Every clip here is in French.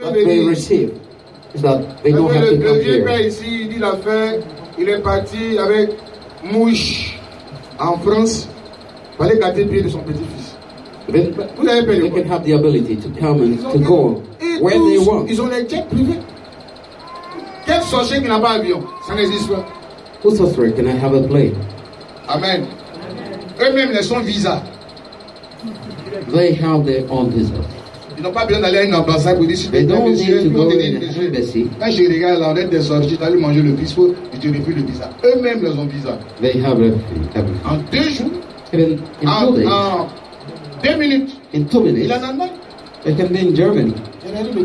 that they receive is that they don't have le, to come here. ici, il dit l'affaire, il est parti avec mouche en France. Fallait gâter le pied de son petit-fils. They quoi? can have the ability to come Ils and to go where they want. Ils ont les jets privés. Quel sorcier qui n'a pas d'avion? Ça n'existe pas. Who's afraid? Can I have a plane? Amen. Eux-mêmes, ils sont visa. They have their own visa. Ils n'ont pas besoin d'aller à une ambassade pour dire si tu don't monsieur. Quand je regarde là, on est des sorties, tu allé manger le bispo, et tu refus le visa. Eux-mêmes, ils ont visa. En deux jours, in, in en, two en deux minutes, in two il minutes, est en Allemagne. they can be in Germany. Il a le euh,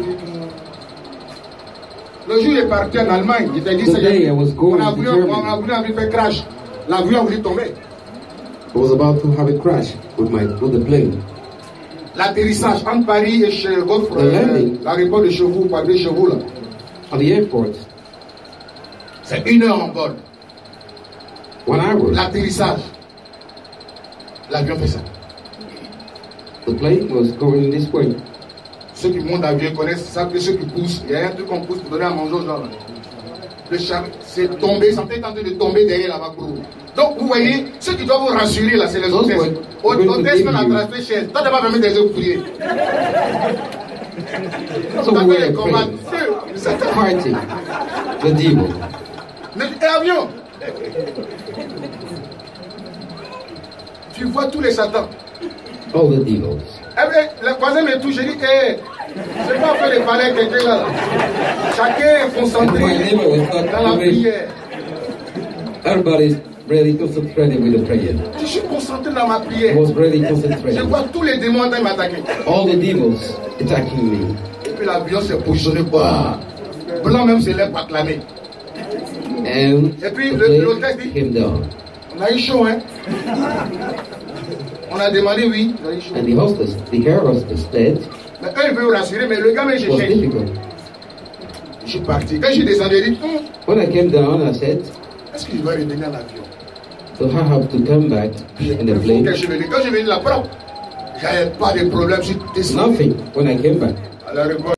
Le jour il est parti en Allemagne, il t'a dit. Today I was going on a voulu, on a voulu faire crash. L'avion a voulu tomber. I was about to have a crash with my with the plane. L'atterrissage entre Paris et chez votre landing. l'aéroport de Chevaux, par deux Chevaux là. At the airport, C'est une heure en vol. one hour, L'atterrissage. L'avion fait ça. the plane was going this way. Ceux qui montent l'avion connaissent ça que ceux qui poussent, il y a un truc qu'on pousse pour donner à manger aux gens là. Le char, c'est tombé, ça peut train de tomber derrière la vague Donc vous voyez, ceux qui doivent vous rassurer là, c'est les hôtesses. were- Hôte- going to Hôtesse give qu'on a chez Toi, des autres prier. So we les C'est fighting the devil. Mais et avion Tu vois tous les satans. All the devils. Le voisin me touche, je dis, c'est pas fait de parler à quelqu'un là. Chacun est concentré dans la prière. Everybody's really concentrated with the prayer. Je suis concentré dans ma prière. was really Je vois tous les démons m'attaquer. All the devils attacking me. Et puis l'avion s'est positionné. Bah. Blanc même se lève pour acclamer. And Et puis le plane l'hôtesse dit, on a eu chaud, hein? On a demandé oui. And the hostess, the hostess said, Mais ils veulent vous rassurer, mais le gars, cherche. difficult. Je suis parti. Quand je suis descendu, j'ai dit, Hum, When I came down, I said, est-ce que je vais revenir à l'avion so I have to come back in the Il plane. que je. Quand je venais là-bas, j'avais pas de problème, je suis descendu Nothing when I came back. l'aéroport.